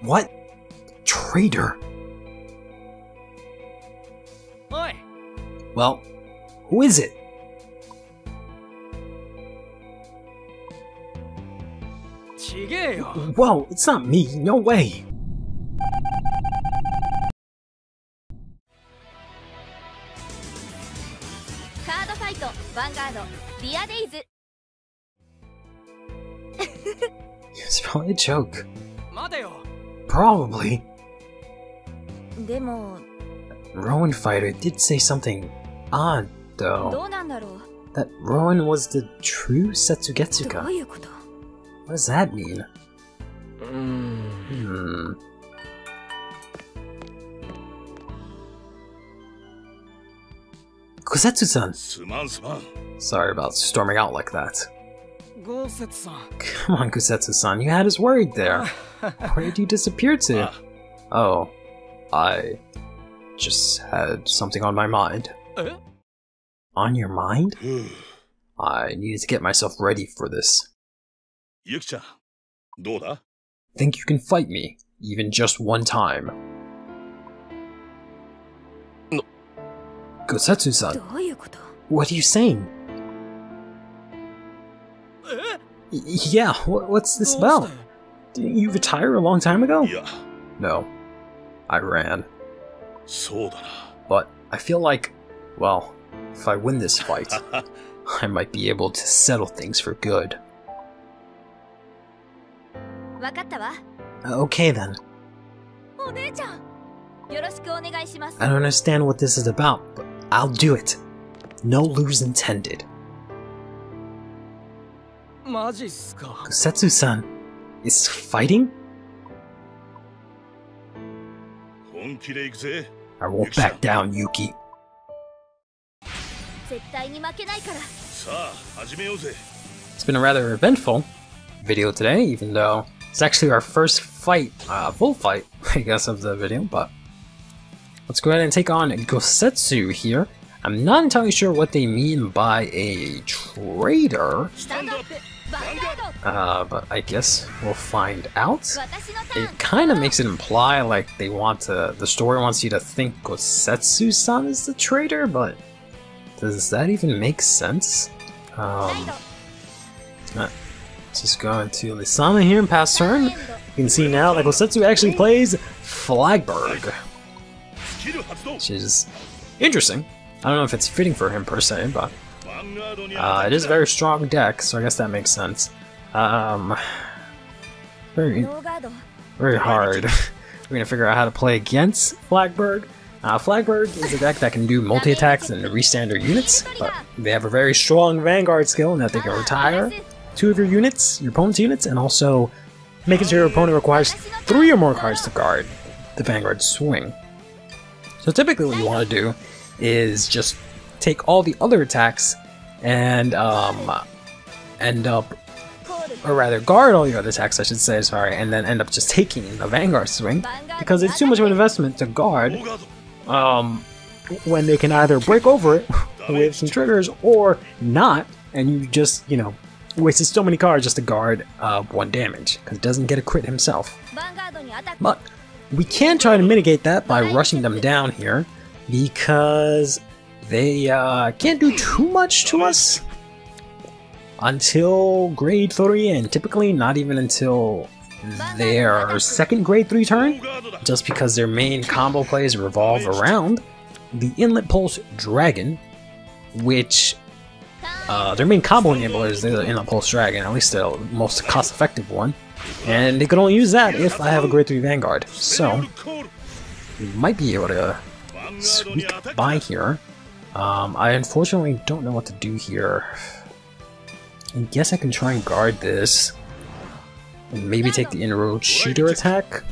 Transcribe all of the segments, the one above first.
What? Traitor. Oi. Well, who is it? Whoa, it's not me, no way! Card fight, Vanguard, Dear Days. Probably a joke. Probably. Rowan fighter did say something odd, though. That Rowan was the true Setsugetsuka. What does that mean? Mm. Hmm. Gosetsu-san! Sorry about storming out like that. Come on, Gosetsu-san, you had us worried there. Where did you disappear to? Uh, oh, I just had something on my mind. Uh? On your mind? Hmm. I needed to get myself ready for this. Yuki-chan, Think you can fight me, even just one time? No. Gosetsu-san, what are you saying? Yeah, what's this about? Didn't you retire a long time ago? Yeah. No. I ran. But I feel like, well, if I win this fight, I might be able to settle things for good. Okay then. I don't understand what this is about, but I'll do it. No lose intended. Gosetsu-san is fighting? I won't back down, Yuki. It's been a rather eventful video today, even though it's actually our first fight, uh, full fight, I guess, of the video, but let's go ahead and take on Gosetsu here. I'm not entirely sure what they mean by a traitor. Uh, but I guess we'll find out. It kind of makes it imply like they want to, the story wants you to think Gosetsu-san is the traitor, but does that even make sense? Um, uh, just going to Lisana here in past turn. You can see now that Gosetsu actually plays Flagberg, which is interesting. I don't know if it's fitting for him per se, but uh, it is a very strong deck, so I guess that makes sense. Um, very, very hard. We're going to figure out how to play against Flagberg. Uh, Flagberg is a deck that can do multi-attacks and restandard units, but they have a very strong Vanguard skill in that they can retire two of your units, your opponent's units, and also make it so your opponent requires three or more cards to guard the Vanguard swing. So typically what you want to do is just take all the other attacks and um, end up, or rather guard all your other attacks, I should say, sorry, and then end up just taking the Vanguard Swing, because it's too much of an investment to guard um, when they can either break over it with some triggers or not, and you just, you know, wasted so many cards just to guard uh, one damage, because it doesn't get a crit himself. But we can try to mitigate that by rushing them down here, because they uh, can't do too much to us until grade 3 and typically not even until their second grade 3 turn just because their main combo plays revolve around the Inlet Pulse Dragon which uh, their main combo enabler is the Inlet Pulse Dragon, at least the most cost effective one. And they could only use that if I have a grade 3 Vanguard. So we might be able to squeak by here. Um, I unfortunately don't know what to do here. I guess I can try and guard this. And maybe take the inroad shooter attack.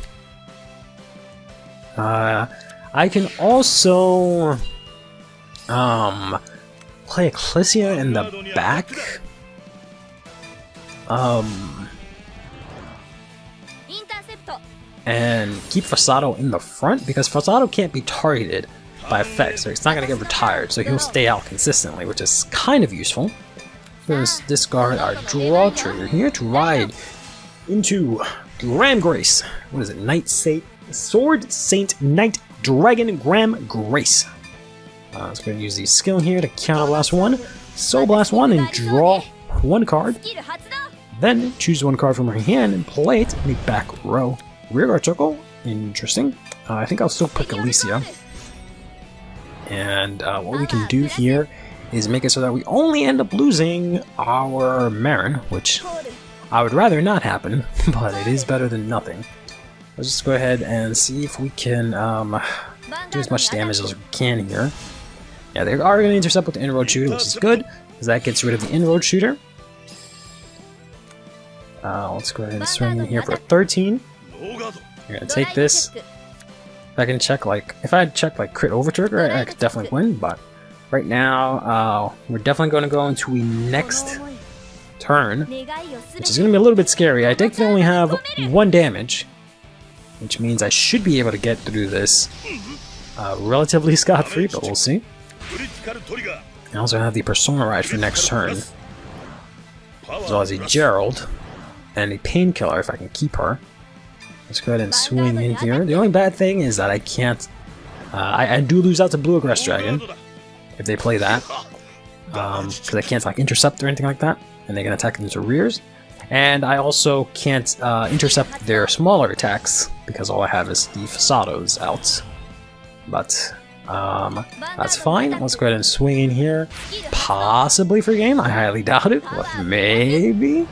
Uh, I can also um, play Ecclesia in the back. Um, and keep Fasado in the front because Fasado can't be targeted by effect, so he's not going to get retired, so he'll stay out consistently, which is kind of useful. Let's discard our draw trigger here to ride into Graham Grace. What is it? Knight Saint Sword Saint Knight Dragon Graham Grace. I'm going to use the skill here to counter blast one, soul blast one, and draw one card. Then choose one card from her hand and play it in the back row. Rear guard interesting. Uh, I think I'll still pick Alicia. And uh, what we can do here is make it so that we only end up losing our Marin, which I would rather not happen, but it is better than nothing. Let's just go ahead and see if we can um, do as much damage as we can here. Yeah, they are going to intercept with the inroad shooter, which is good, because that gets rid of the inroad shooter. Uh, let's go ahead and swing in here for 13. We're going to take this. I can check like if I had checked like crit over trigger, I, I could definitely win. But right now, uh, we're definitely going to go into the next turn, which is going to be a little bit scary. I think they only have one damage, which means I should be able to get through this uh, relatively scot-free, but we'll see. I also have the Persona Ride for next turn, as well as a Gerald and a Painkiller if I can keep her. Let's go ahead and swing in here. The only bad thing is that I can't... Uh, I, I, do lose out to Blue Aggress Dragon if they play that. Because um, I can't like intercept or anything like that. And they can attack into rears. And I also can't uh, intercept their smaller attacks because all I have is the Fasados out. But um, that's fine. Let's go ahead and swing in here. Possibly for game. I highly doubt it, but maybe.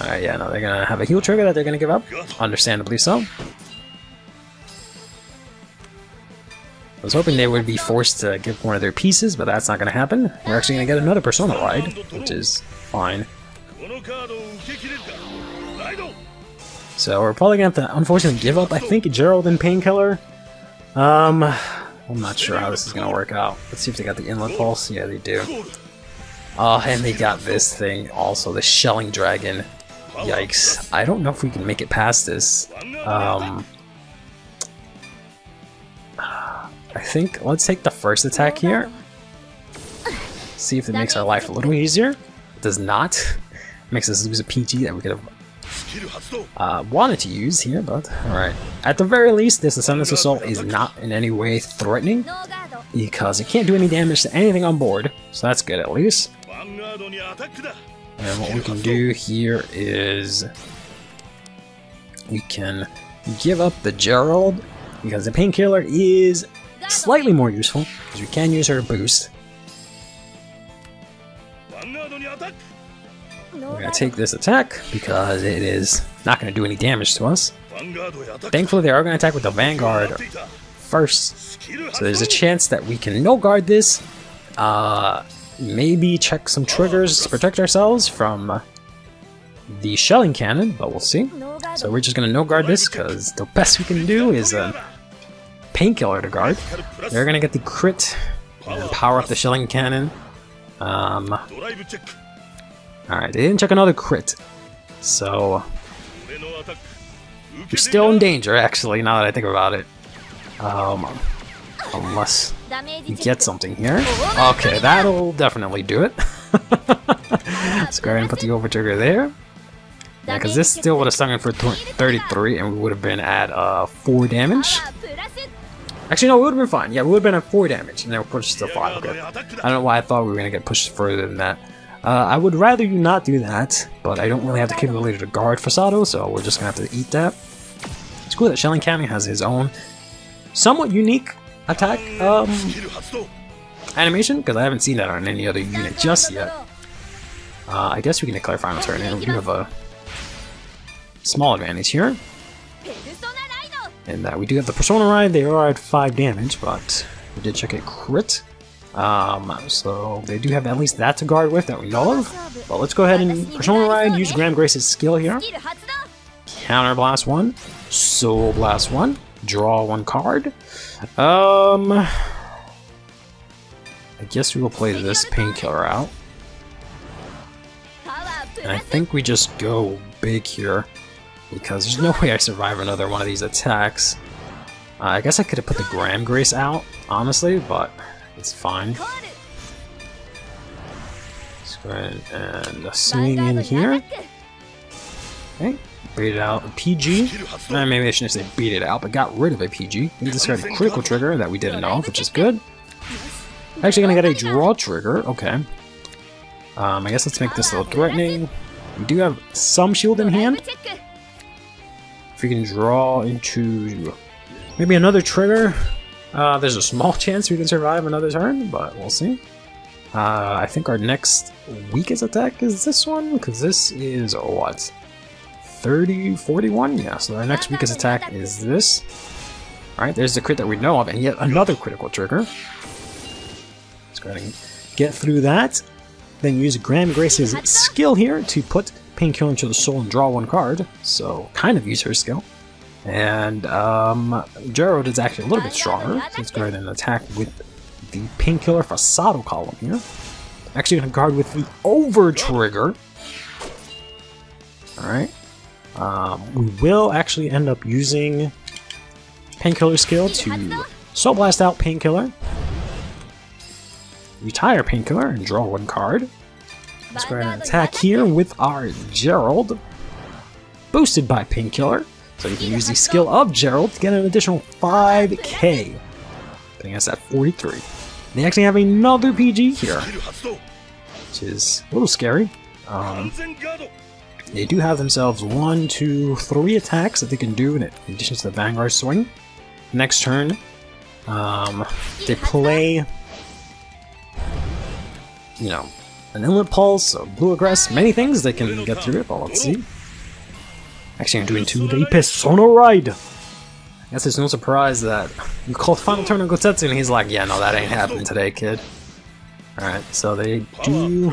Alright, yeah, no, they're gonna have a heal trigger that they're gonna give up. Understandably so. I was hoping they would be forced to give one of their pieces, but that's not gonna happen. We're actually gonna get another Persona Ride, which is fine. So we're probably gonna have to, unfortunately, give up, I think, Gerald and Painkiller. Um, I'm not sure how this is gonna work out. Let's see if they got the Inlet Pulse. Yeah, they do. Oh, and they got this thing also, the Shelling Dragon. Yikes. I don't know if we can make it past this. Um, I think let's take the first attack here. See if it makes our life a little easier. It does not. It makes us lose a PG that we could have uh, wanted to use here, but alright. At the very least, this Ascendance Assault is not in any way threatening because it can't do any damage to anything on board, so that's good at least. And what we can do here is we can give up the Gerald because the painkiller is slightly more useful because we can use her boost. We're gonna take this attack because it is not gonna do any damage to us. Thankfully, they are gonna attack with the Vanguard first, so there's a chance that we can no guard this. Uh, maybe check some triggers to protect ourselves from uh, the shelling cannon, but we'll see. So we're just gonna no guard this, because the best we can do is a painkiller to guard. They're gonna get the crit and power up the shelling cannon. Um, Alright, they didn't check another crit, so we're still in danger, actually, now that I think about it. Um, unless get something here. Okay, that'll definitely do it. Let's go ahead and put the over trigger there. Yeah, because this still would have stung in for 33 and we would have been at uh, 4 damage. Actually, no, we would have been fine. Yeah, we would have been at 4 damage and then we pushed to 5. Okay. I don't know why I thought we were going to get pushed further than that. Uh, I would rather you not do that, but I don't really have the capability to guard Fasado, so we're just going to have to eat that. It's cool that Shelling Cannon has his own somewhat unique attack um, animation? Because I haven't seen that on any other unit just yet. Uh, I guess we can declare final turn, and we do have a small advantage here. And uh, we do have the Persona Ride, they are at 5 damage, but we did check it crit. Um, so they do have at least that to guard with that we know of. But let's go ahead and Persona Ride, use Graham Grace's skill here. Counter Blast 1, Soul Blast 1, draw 1 card. Um, I guess we will play this painkiller out. And I think we just go big here, because there's no way I survive another one of these attacks. Uh, I guess I could have put the Graham Grace out, honestly, but it's fine. Let's go ahead and swing in here. Okay, Beat it out a PG? Maybe I shouldn't say beat it out, but got rid of a PG. We discarded a critical trigger that we didn't know, which is good. Actually gonna get a draw trigger, okay. Um, I guess let's make this a little threatening. We do have some shield in hand. If we can draw into maybe another trigger, uh, there's a small chance we can survive another turn, but we'll see. Uh, I think our next weakest attack is this one, because this is what? 30, 41? Yeah, so our next weakest attack is this. Alright, there's the crit that we know of, and yet another critical trigger. Let's go ahead and get through that. Then use Graham Grace's skill here to put Painkiller into the soul and draw one card. So, kind of use her skill. And um, Gerald is actually a little bit stronger. So let's go ahead and attack with the Painkiller Fasado column here. Actually, going to guard with the Over Trigger. Alright. Um, we will actually end up using Painkiller skill to Soul Blast out Painkiller, retire Painkiller, and draw one card. Let's go ahead and attack here with our Gerald, boosted by Painkiller. So you can use the skill of Gerald to get an additional 5k, putting us at 43. They actually have another PG here, which is a little scary. Um, they do have themselves one, two, three attacks that they can do in addition to the Vanguard Swing. Next turn, um, they play, you know, an Inlet Pulse, a Blue Aggress, many things they can get through it, but let's see. Actually, I'm doing two, they Persona Ride! I guess it's no surprise that you called Final Turn on Gosetsu and he's like, yeah, no, that ain't happening today, kid. Alright, so they do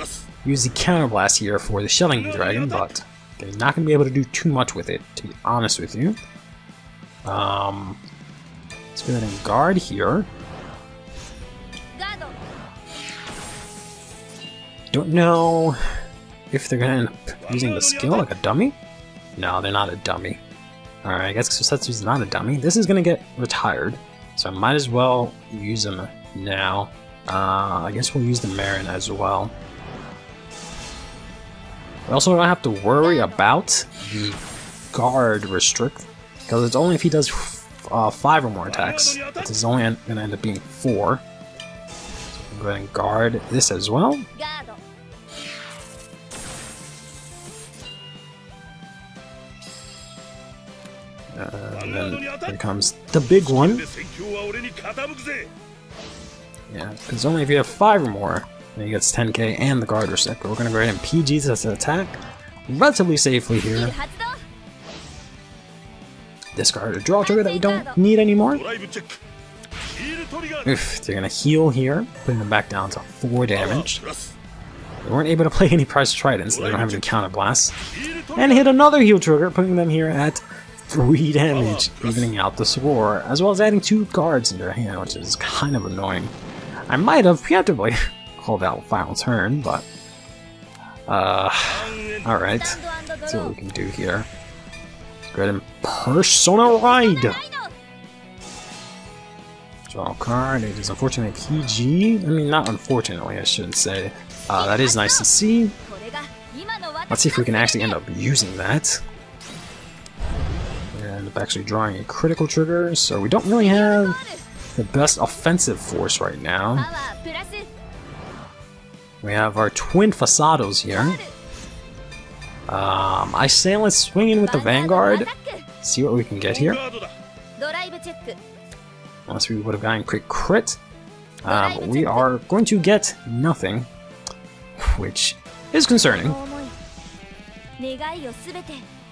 use the counterblast here for the Shelling Dragon, but they're not going to be able to do too much with it, to be honest with you. Um, let's go ahead and guard here. Don't know if they're going to end up using the skill like a dummy. No, they're not a dummy. Alright, I guess Gosetsu's not a dummy. This is going to get retired, so I might as well use them now. Uh, I guess we'll use the Marin as well. We also don't have to worry about the guard restrict, because it's only if he does uh, five or more attacks. It's only going to end up being four. So we can go ahead and guard this as well. Uh, and then here comes the big one. Yeah, because only if you have five or more and he gets 10k and the guard receptor. We're gonna go ahead and PG this attack relatively safely here. Discard a draw trigger that we don't need anymore. Oof, they're gonna heal here, putting them back down to 4 damage. They weren't able to play any prize tridents, so they don't have any counter blasts. And hit another heal trigger, putting them here at 3 damage, evening out the score as well as adding 2 guards in their hand, which is kind of annoying. I might have preemptively call that final turn, but... Uh, alright. See what we can do here. Let's go ahead and Persona Ride! Draw a card, it is unfortunately PG. I mean, not unfortunately, I shouldn't say. Uh, that is nice to see. Let's see if we can actually end up using that. We end up actually drawing a critical trigger, so we don't really have the best offensive force right now. We have our twin Fasados here. Um, I say let's swing in with the Vanguard, see what we can get here. Unless we would have gotten crit crit. Um, we are going to get nothing, which is concerning.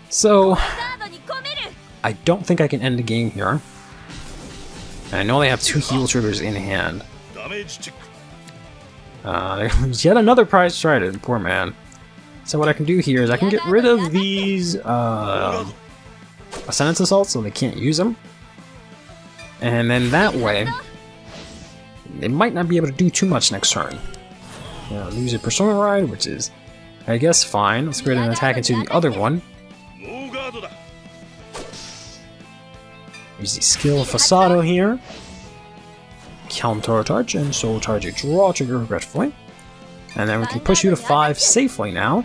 So, I don't think I can end the game here. And I know they have two heal triggers in hand. Uh, yet another prize trident, poor man. So what I can do here is I can get rid of these uh, Ascendance Assaults so they can't use them. And then that way, they might not be able to do too much next turn. Lose a Persona Ride, which is, I guess, fine. Let's create an attack into the other one. Use the skill Fasado here counter charge and soul charge a draw trigger regretfully. And then we can push you to 5 safely now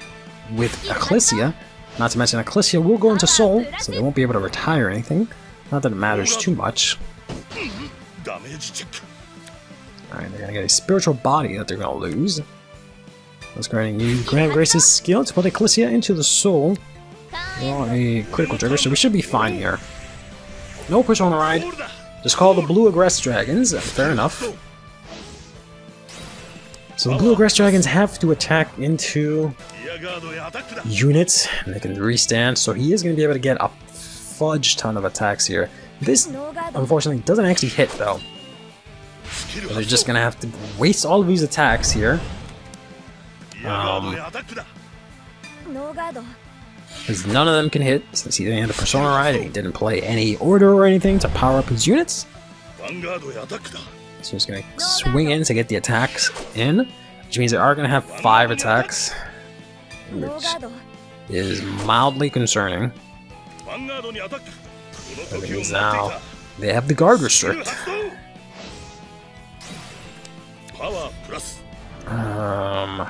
with Ecclesia. Not to mention Ecclesia will go into soul, so they won't be able to retire anything. Not that it matters too much. Alright, they're gonna get a spiritual body that they're gonna lose. Let's grant you and Graham Grace's skill to put Ecclesia into the soul. A critical trigger, so we should be fine here. No push on the ride. Just call the blue aggress dragons. Uh, fair enough. So the blue aggress dragons have to attack into units, and they can restand, so he is going to be able to get a fudge ton of attacks here. This, unfortunately, doesn't actually hit, though. So they're just going to have to waste all of these attacks here. Um, because none of them can hit since he didn't have a Persona Ride and he didn't play any order or anything to power up his units. So he's going to swing in to get the attacks in, which means they are going to have five attacks, which is mildly concerning. That now they have the guard restrict. Um.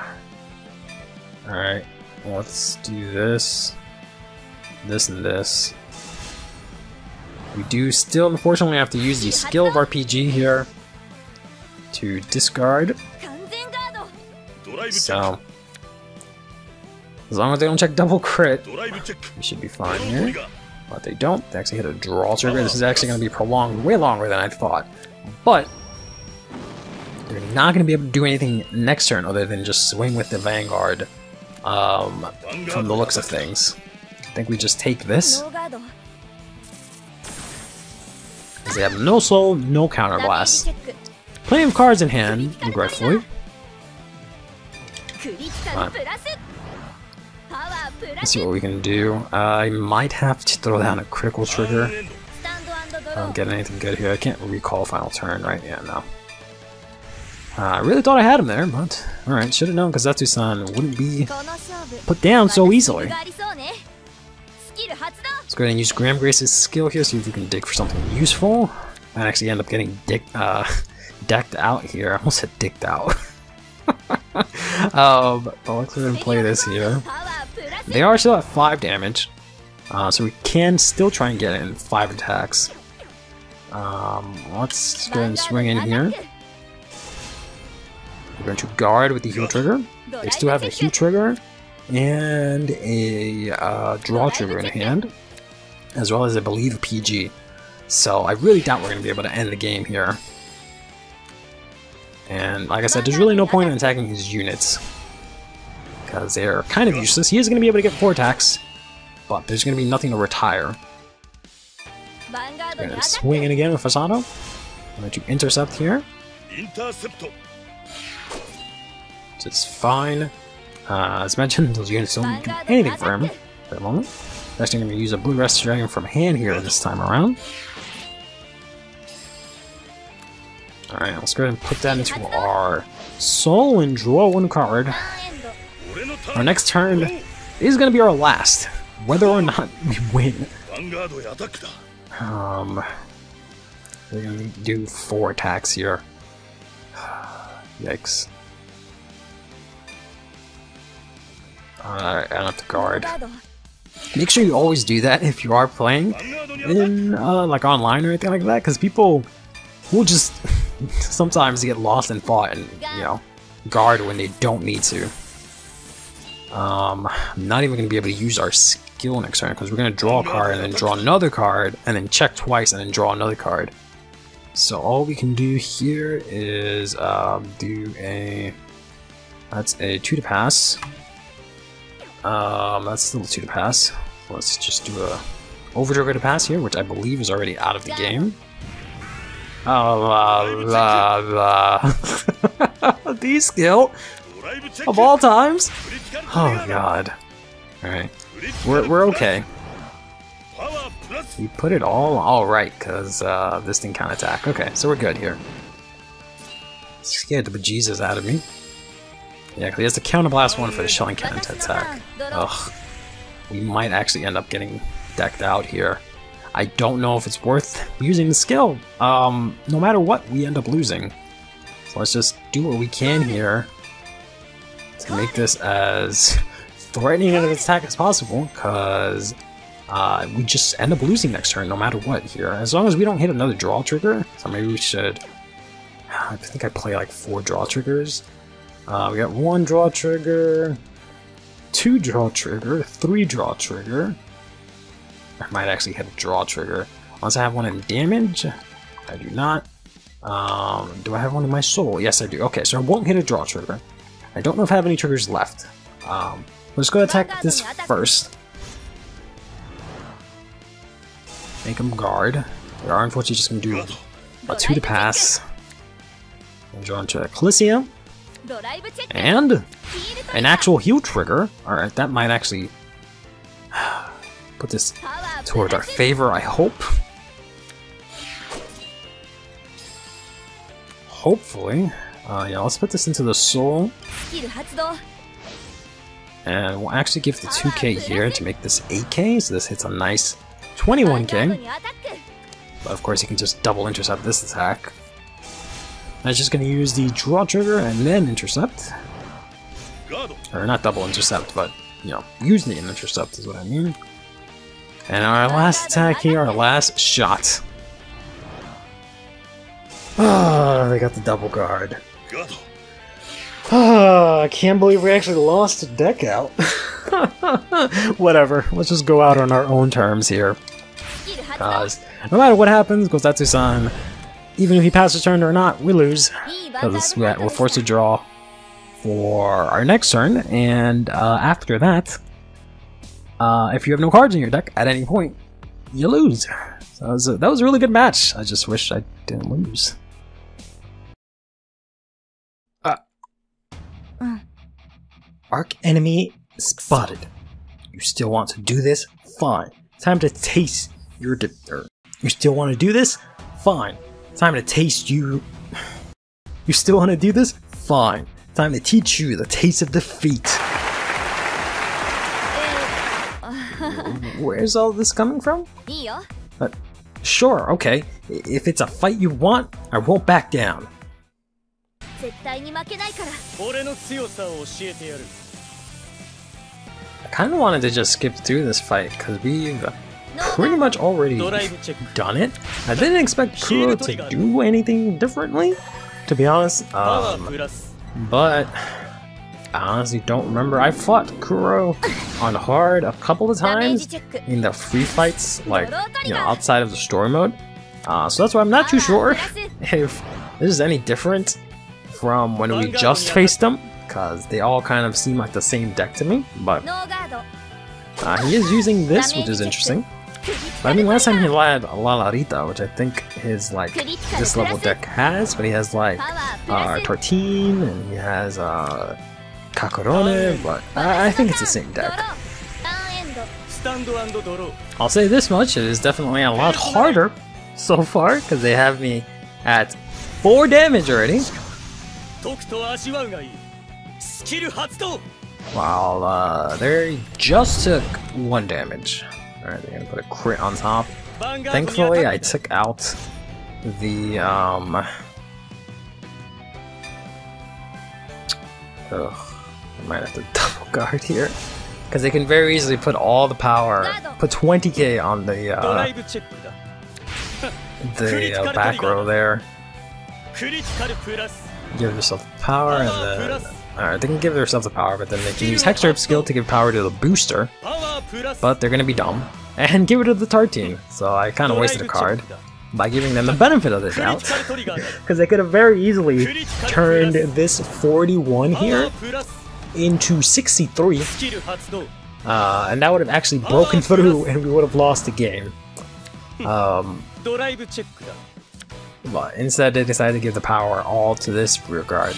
Alright, let's do this this and this. We do still unfortunately have to use the skill of RPG here to discard. So, as long as they don't check double crit, we should be fine here. But they don't. They actually hit a draw trigger. This is actually going to be prolonged way longer than I thought. But, they're not going to be able to do anything next turn other than just swing with the Vanguard um, from the looks of things. I think we just take this. Because they have no soul, no counterblast. Plenty of cards in hand, regretfully. Let's see what we can do. Uh, I might have to throw down a critical trigger. I don't get anything good here. I can't recall final turn, right? Yeah, no. Uh, I really thought I had him there, but alright, should have known because Zetsu-san wouldn't be put down so easily. Let's go ahead and use Graham Grace's skill here, see if we can dig for something useful. I actually end up getting dick, uh, decked out here. I almost said dicked out. um, but let's go ahead and play this here. They are still at 5 damage, uh, so we can still try and get in 5 attacks. Um, let's go ahead and swing in here. We're going to guard with the heal trigger. They still have a heal trigger and a uh, draw trigger in hand, as well as I believe a PG. So I really doubt we're going to be able to end the game here. And like I said, there's really no point in attacking his units, because they're kind of useless. He is going to be able to get 4 attacks, but there's going to be nothing to retire. We're going to swing in again with Fasano. Going to intercept here. It's fine. Uh, as mentioned, those units don't do anything for him at the moment. I'm actually going to use a Blue Rest Dragon from hand here this time around. Alright, let's go ahead and put that into our soul and draw one card. Our next turn is going to be our last, whether or not we win. Um, we're going to do four attacks here. Yikes. uh, out the guard. Make sure you always do that if you are playing in uh, like online or anything like that, because people will just sometimes get lost in thought and you know guard when they don't need to. Um, I'm not even going to be able to use our skill next turn because we're going to draw a card and then draw another card and then check twice and then draw another card. So all we can do here is um, do a that's a two to pass. Um, that's little too to pass. Let's just do a Overjoker to pass here, which I believe is already out of the game. Oh, la, la, la. the skill of all times. Oh, God. All right. We're, we're okay. We put it all all right because uh, this thing can't attack. Okay, so we're good here. Scared the bejesus out of me. Yeah, because he has to counterblast one for the Shelling Cannon to attack. Ugh. We might actually end up getting decked out here. I don't know if it's worth using the skill. Um, no matter what, we end up losing. So let's just do what we can here to make this as threatening an attack as possible, because uh, we just end up losing next turn no matter what here. As long as we don't hit another draw trigger, so maybe we should... I think I play like four draw triggers. Uh, we got one draw trigger, two draw trigger, three draw trigger. I might actually hit a draw trigger. Unless I have one in damage. I do not. Um, do I have one in my soul? Yes, I do. Okay, so I won't hit a draw trigger. I don't know if I have any triggers left. Um, let's go attack this first. Make him guard. We are unfortunately just going to do a 2 to pass. And draw into a Coliseum. And an actual heal trigger. Alright, that might actually put this towards our favor, I hope. Hopefully. Uh, yeah, let's put this into the soul. And we'll actually give the 2k here to make this 8k, so this hits a nice 21k. But of course you can just double intercept this attack. I'm just going to use the draw trigger and then intercept. Or not double intercept, but, you know, use an intercept is what I mean. And our last attack here, our last shot. Ah, oh, they got the double guard. Ah, oh, I can't believe we actually lost a deck out. Whatever, let's just go out on our own terms here. Cause no matter what happens, Gosetsu-san even if he passes turn or not, we lose. because we're forced to draw for our next turn, and uh, after that, uh, if you have no cards in your deck at any point, you lose. So that was, a, that was a really good match. I just wish I didn't lose. Uh, uh. arc enemy spotted. You still want to do this? Fine. Time to taste your. Er. you still want to do this? Fine. Time to taste you. You still want to do this? Fine. Time to teach you the taste of defeat. Where's all this coming from? いいよ Sure, okay. I- If it's a fight you want, I won't back down. 絶対に負けないから俺の強さを教えてやる I kind of wanted to just skip through this fight because we've ノー pretty much already done it. I didn't expect Kuro to do anything differently, to be honest. Um, but I honestly don't remember. I fought Kuro on hard a couple of times in the free fights, like you know, outside of the story mode. Uh, so that's why I'm not too sure if this is any different from when we just faced them, because they all kind of seem like the same deck to me. But uh, he is using this, which is interesting. I mean, last time he had Lalarita, which I think his, like, this level deck has, but he has, like, uh, Tortine, and he has, uh, Kakurone, but I, I think it's the same deck. I'll say this much, it is definitely a lot harder so far, because they have me at 4 damage already. While uh, they just took 1 damage. Alright, they're gonna put a crit on top. Thankfully, I took out the, um... Ugh, I might have to double guard here. Because they can very easily put all the power, put 20k on the, uh, the uh, back row there. Give yourself the power and then Alright, they can give themselves a power, but then they can use Hexer's skill to give power to the booster, but they're gonna be dumb, and give it to the Tar team, so I kinda wasted a card by giving them the benefit of this out, because they could have very easily turned this 41 here into 63, uh, and that would have actually broken through and we would have lost the game. Um, but instead they decided to give the power all to this rear guard.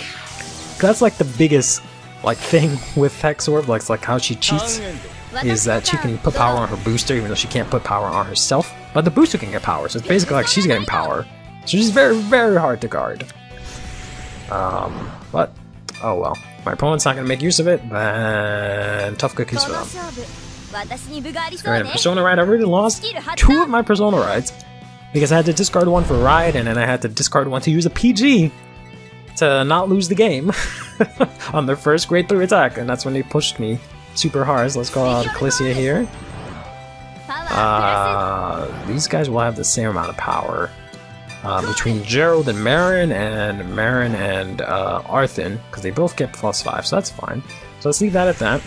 That's like the biggest like thing with Hexorb, like, like how she cheats, is that she can put power on her booster even though she can't put power on herself, but the booster can get power, so it's basically like she's getting power. So she's very, very hard to guard. Um, but, oh well. My opponent's not going to make use of it, but tough cookies for them. Alright, Persona Ride, I really lost two of my Persona Rides, because I had to discard one for Ride, and then I had to discard one to use a PG, to not lose the game on their first grade 3 attack, and that's when they pushed me super hard. So let's call out Calicia here. Uh, these guys will have the same amount of power. Uh, between Gerald and Marin, and Marin and uh, Arthen, because they both get plus 5, so that's fine. So let's leave that at that.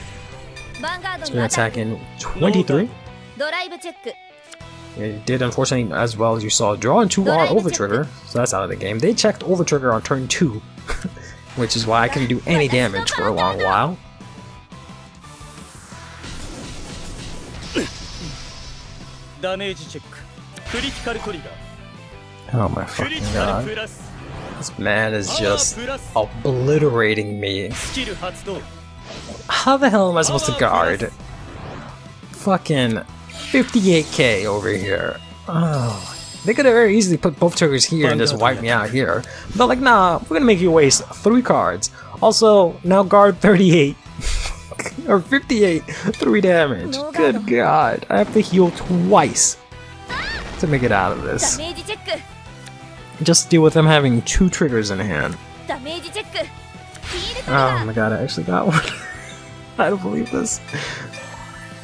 It's going to 23. It did, unfortunately, as well as you saw, draw into our overtrigger, so that's out of the game. They checked overtrigger on turn 2, which is why I couldn't do any damage for a long while. Damage check. Critical trigger. Oh my fucking god. This man is just obliterating me. How the hell am I supposed to guard? Fucking 58k over here. Oh, they could have very easily put both triggers here and just wipe me out here. But like, nah, we're gonna make you waste three cards. Also, now guard 38. or 58, 3 damage. Good god, I have to heal twice to make it out of this. Just deal with them having two triggers in hand. Oh my god, I actually got one. I don't believe this.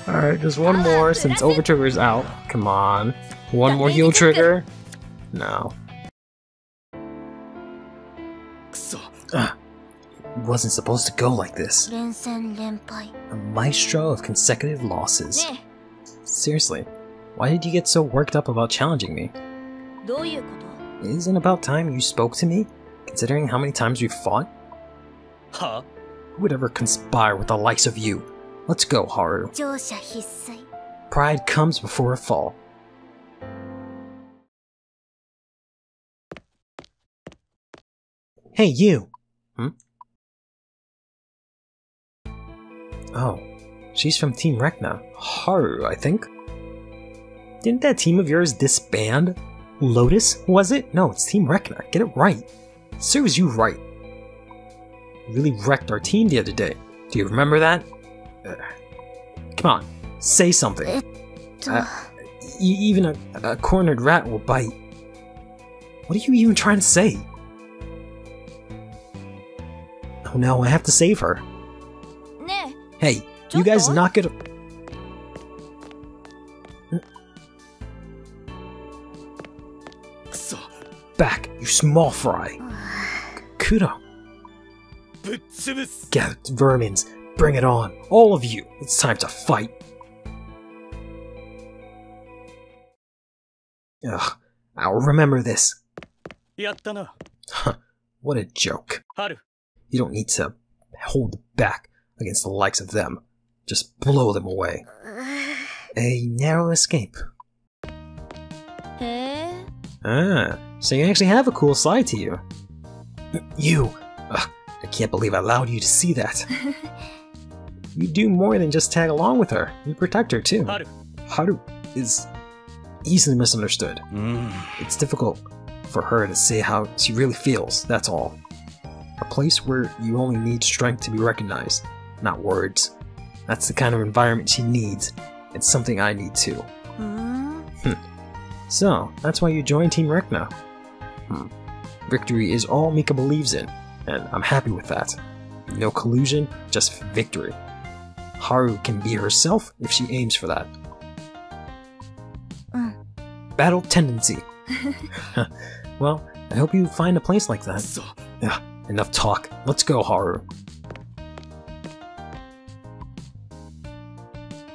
Alright, just one more since Overtrigger's out. Come on. One more heal trigger? No. Ugh. It wasn't supposed to go like this. A maestro of consecutive losses. Seriously, why did you get so worked up about challenging me? Isn't about time you spoke to me, considering how many times we fought? Huh? Who would ever conspire with the likes of you? Let's go, Haru. Pride comes before a fall. Hey, you! Hmm? Oh, she's from Team Renka. Haru, I think. Didn't that team of yours disband? Lotus, was it? No, it's Team Renka. Get it right. Serves you right. You really wrecked our team the other day. Do you remember that? Come on, say something. Uh, even a, a cornered rat will bite. What are you even trying to say? Oh no, I have to save her. Hey, you guys knock it. Back, you small fry. Kudo. Get vermins. Bring it on, all of you. It's time to fight. Ugh, I'll remember this. Huh, what a joke. You don't need to hold back against the likes of them. Just blow them away. A narrow escape. Eh? Ah, so you actually have a cool side to you. You! Ugh, I can't believe I allowed you to see that. You do more than just tag along with her. You protect her too. Haru. Haru is easily misunderstood. Mm. It's difficult for her to say how she really feels, that's all. A place where you only need strength to be recognized, not words. That's the kind of environment she needs. It's something I need too. Mm. Hm. So, that's why you joined Team Renka. Hmm. Victory is all Mika believes in, and I'm happy with that. No collusion, just victory. Haru can be herself if she aims for that. Uh. Battle tendency. well, I hope you find a place like that. Enough talk. Let's go, Haru.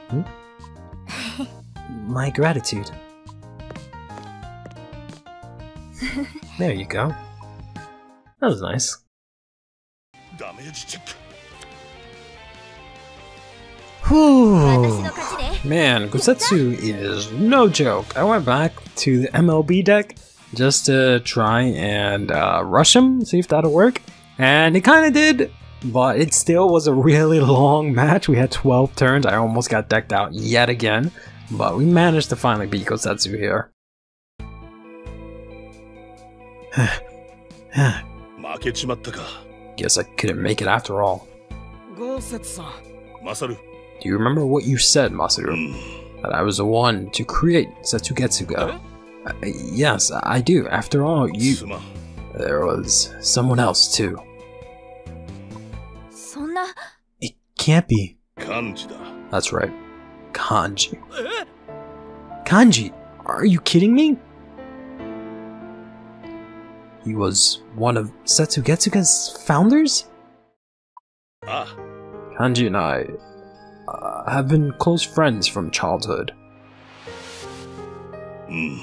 Hmm? My gratitude. there you go. That was nice. Whew. Man, Gosetsu is no joke. I went back to the MLB deck just to try and uh, rush him, see if that'll work. And it kind of did, but it still was a really long match. We had 12 turns. I almost got decked out yet again, but we managed to finally beat Gosetsu here. Guess I couldn't make it after all. Gosetsu. Masaru. Do you remember what you said, Masaru? Hmm. That I was the one to create Setsugetsuka. Uh, yes, I do. After all, you... There was someone else, too. It can't be. That's right. Kanji. Eh, eh. Kanji, are you kidding me? He was one of Setsugetsuka's founders? Ah. Kanji and I uh, have been close friends from childhood. Mm.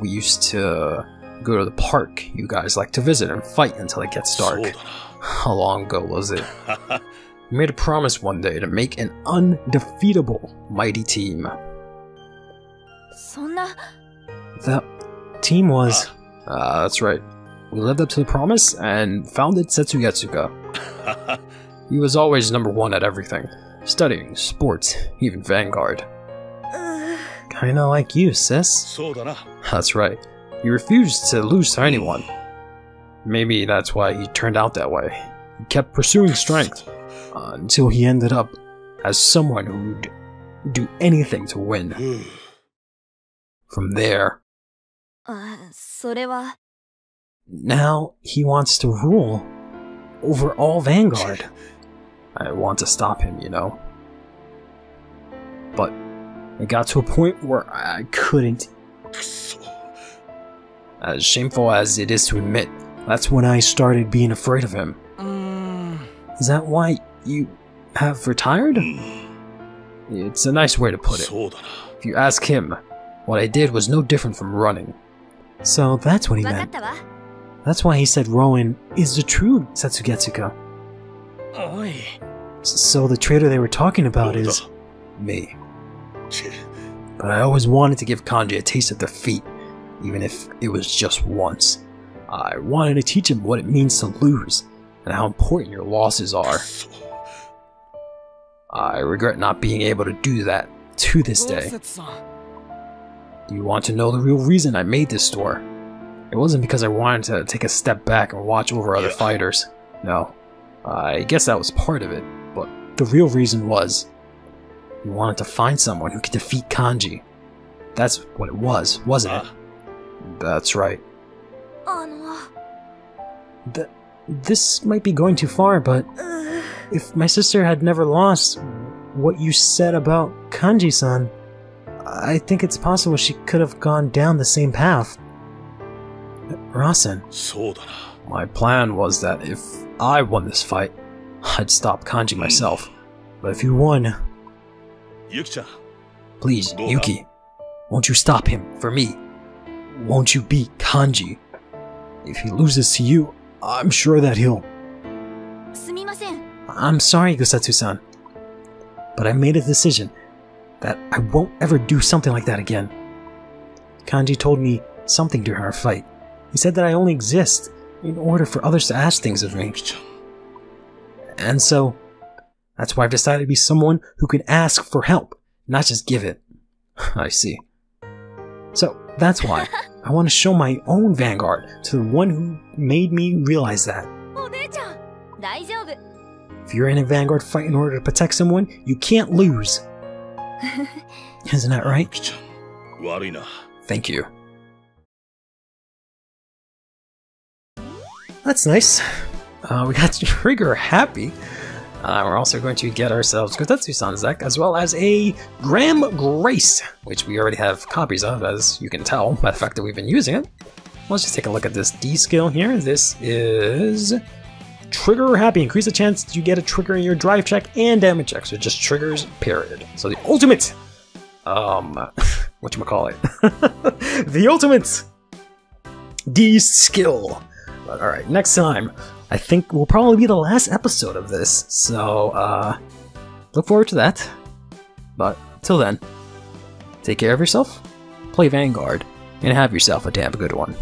We used to go to the park you guys like to visit and fight until it gets dark. How long ago was it? we made a promise one day to make an undefeatable mighty team. That team was... Ah. Uh, that's right. We lived up to the promise and founded Setsugetsuka. he was always number one at everything studying, sports, even Vanguard. Uh... Kinda like you, sis. That's right. He refused to lose to anyone. Maybe that's why he turned out that way. He kept pursuing strength until he ended up as someone who'd do anything to win. From there. Uh, now he wants to rule over all Vanguard. I want to stop him, you know? But it got to a point where I couldn't. As shameful as it is to admit, that's when I started being afraid of him. Mm. Is that why you have retired? Mm. It's a nice way to put it. If you ask him, what I did was no different from running. So that's what he meant. That's why he said Rowan is the true Setsugetsuka. Oy. So the traitor they were talking about is me. but I always wanted to give Kanji a taste of defeat, even if it was just once. I wanted to teach him what it means to lose, and how important your losses are. I regret not being able to do that to this day. Do you want to know the real reason I made this store? It wasn't because I wanted to take a step back and watch over other fighters. No, I guess that was part of it, but the real reason was we wanted to find someone who could defeat Kanji. That's what it was, wasn't uh, it? That's right. Anwa. Th this might be going too far, but if my sister had never lost what you said about Kanji-san, I think it's possible she could have gone down the same path. Rasen. My plan was that if I won this fight, I'd stop Kanji myself. But if you won... Please, Yuki, won't you stop him for me? Won't you beat Kanji? If he loses to you, I'm sure that he'll... I'm sorry, Gosetsu-san, but I made a decision that I won't ever do something like that again. Kanji told me something during our fight. He said that I only exist in order for others to ask things of me. And so, that's why I've decided to be someone who can ask for help, not just give it. I see. So, that's why I want to show my own vanguard to the one who made me realize that. Oh, if you're in a vanguard fight in order to protect someone, you can't lose. Isn't that right? Thank you. That's nice. Uh, we got Trigger happy. Uh, we're also going to get ourselves Kotetsu-san's deck, as well as a Graham Grace, which we already have copies of, as you can tell by the fact that we've been using it. Let's just take a look at this D skill here. This is Trigger Happy. Increase the chance you get a trigger in your drive check and damage check. So it just triggers, period. So the ultimate, um, whatchamacallit, the ultimate D skill. But alright, next time, I think will probably be the last episode of this. So, uh, look forward to that. But till then, take care of yourself, play Vanguard, and have yourself a damn good one.